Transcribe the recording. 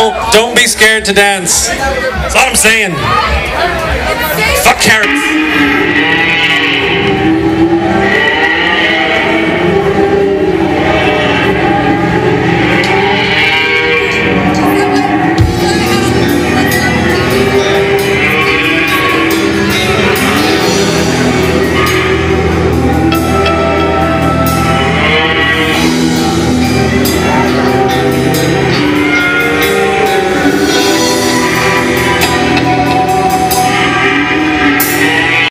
Don't don't be scared to dance. That's all I'm saying.